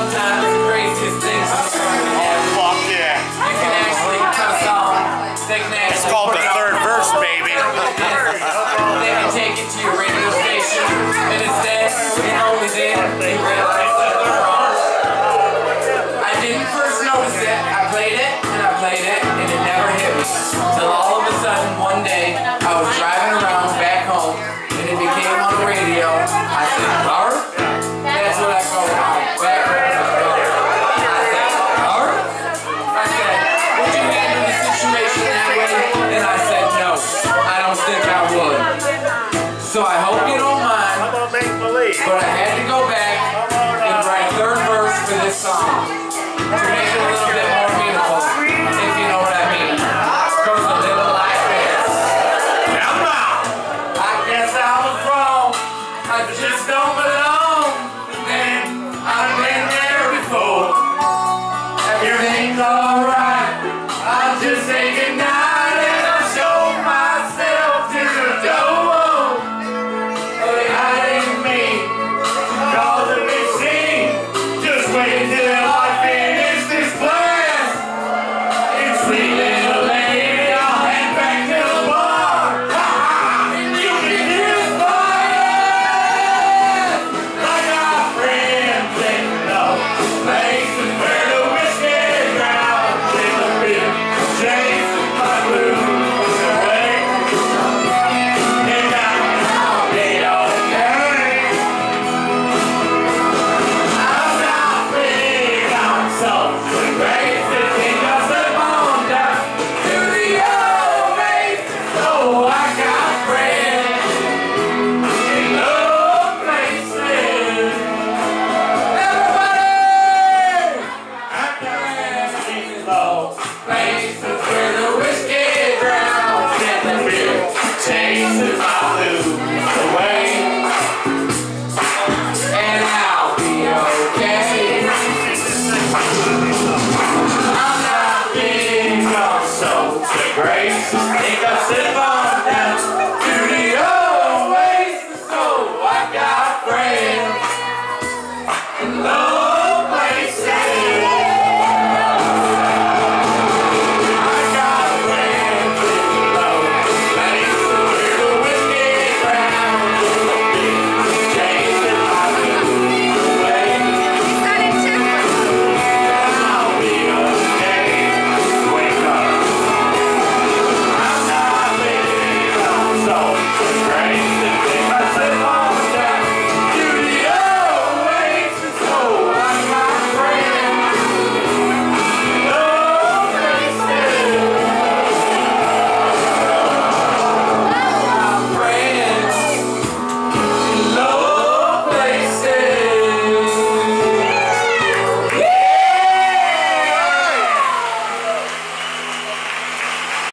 sometimes Turn it a little bit. Fica sempre.